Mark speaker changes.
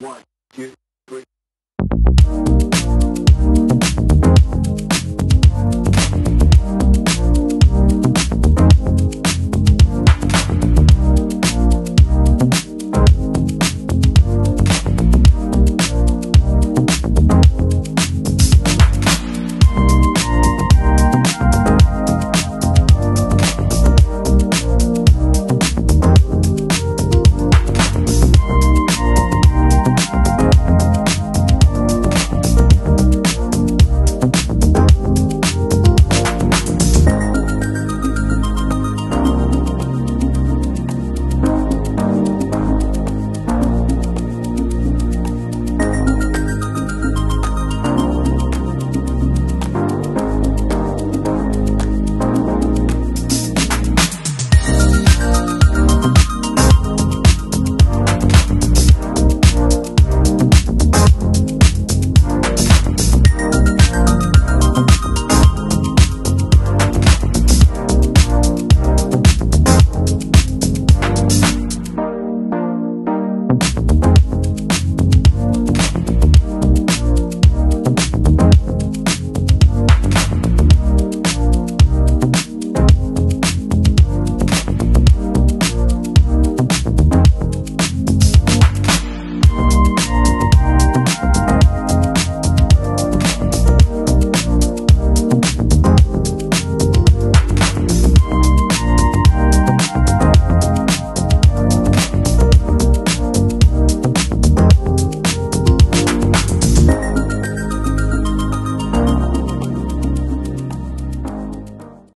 Speaker 1: One, two.